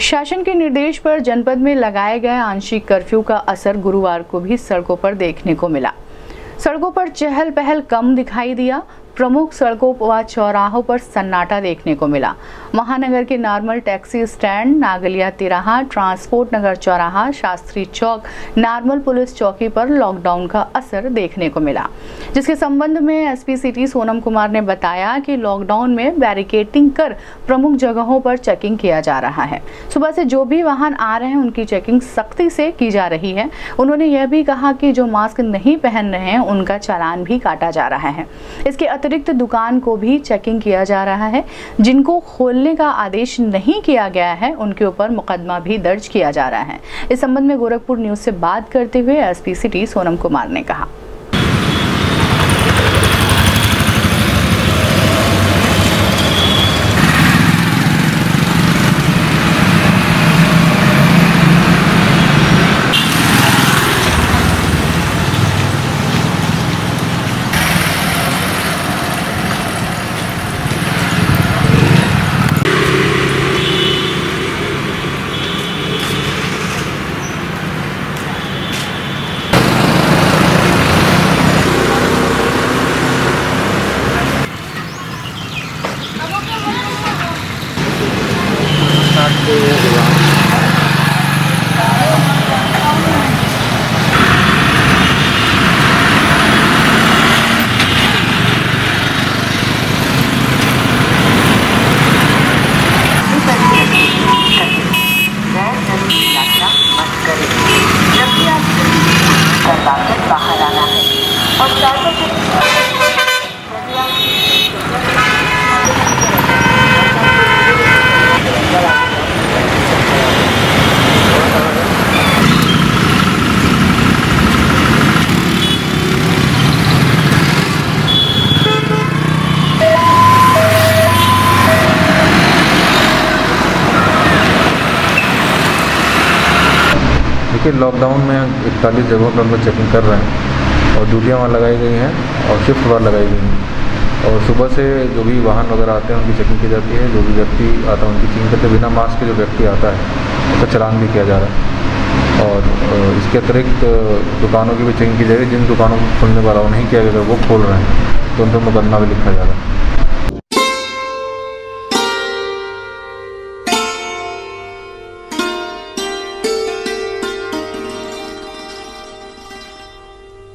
शासन के निर्देश पर जनपद में लगाए गए आंशिक कर्फ्यू का असर गुरुवार को भी सड़कों पर देखने को मिला। सड़कों पर चहल पहल कम दिखाई दिया प्रमुख सड़कों व चौराहों पर सन्नाटा देखने को मिला। महानगर के नॉर्मल टैक्सी स्टैंड, नागलिया तिराहा, ट्रांसपोर्ट नगर चौराहा, शास्त्री चौक, नॉर्मल पुलिस चौकी पर लॉकडाउन का असर देखने को मिला। जिसके संबंध में एसपी सिटी सोनम कुमार ने बताया कि लॉकडाउन में बैरिकेटिंग कर प्रमुख जगहों पर चेकिंग किया जा रहा है। सुबह से जो भी वाहन आ रहे हैं, उनकी चेकिंग सख्ती से की जा रही है। उन्होंने यह भी कहा कि जो मास्क नहीं पहन रहे हैं, उनका चालान भी काटा जा रहा है। इसके अतिरिक्त दुकान को भी चेकिंग किया जा रहा है। जिनको खोलने का आदेश नहीं किया गया है, उनके ऊपर मुकदमा भी दर्ज किया जा रहा है। इस संबंध में गोरखपुर न्यूज़ से बात करते हुए एसपी सिटी सोनम कुमार ने कहा। लॉकडाउन में इकतालीस जगहों पर हम लोग चेकिंग कर रहे हैं। और ड्यूटियाँ वहाँ लगाई गई हैं और शिफ्ट वहाँ लगाई गई हैं। और सुबह से जो भी वाहन वगैरह आते हैं, उनकी चेकिंग की जाती है। जो भी व्यक्ति आता है, उनकी चेकिंग करते बिना मास्क के जो व्यक्ति आता है उसका चलान भी किया जा रहा है। और इसके अतिरिक्त दुकानों की भी चेकिंग की जाएगी जिन दुकानों को खोलने अलाउ नहीं किया गया, वो खोल रहे हैं। तो उन पर मुकदमा भी लिखा जा रहा है।